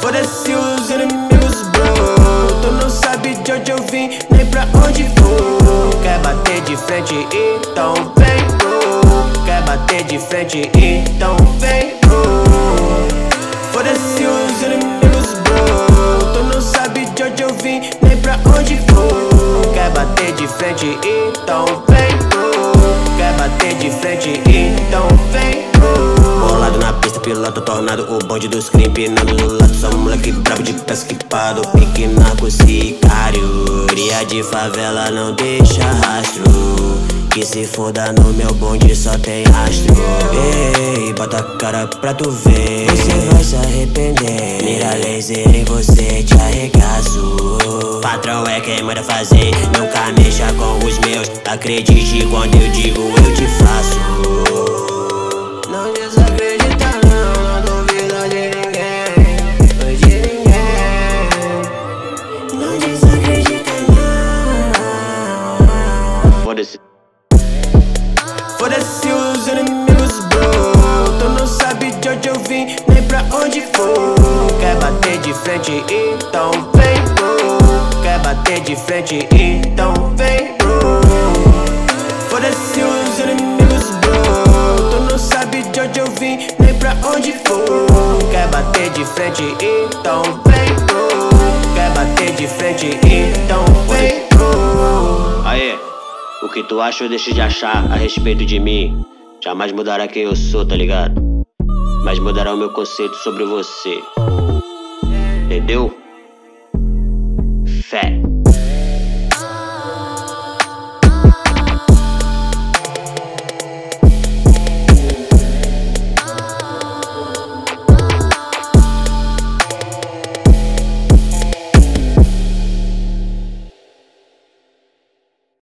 Foda-se os inimigos, bro. Tu não sabe de onde eu vim, nem pra onde vou. Quer bater de frente, então vem, bro. Quer bater de frente, então vem, bro. Foda-se os inimigos, bro. Tu não sabe de onde eu vim, nem pra onde vou. Quer bater de frente, então vem, bro. Quer bater de frente, então vem, bro. Piloto tornado, o bonde dos crime Pinando do lado, só moleque brabo de pesca equipado Pique narco sicário Cria de favela, não deixa rastro. Que se foda no meu bonde só tem rastro. Ei, bota a cara pra tu ver. Você vai se arrepender. Mira laser em você, te arregaço. Patrão é quem manda fazer. Nunca mexa com os meus. Acredite quando eu digo eu te faço. Não desacredita Foda-se os inimigos, bro. Tu não sabe de onde eu vim, nem pra onde vou Quer bater de frente, então vem, bro. Quer bater de frente, então vem, bro. Foda-se os inimigos, bro. Tu não sabe de onde eu vim, nem pra onde vou Quer bater de frente, então vem, bro. Quer bater de frente, então vem, que tu acha ou deixa de achar a respeito de mim Jamais mudará quem eu sou, tá ligado? Mas mudará o meu conceito sobre você Entendeu? Fé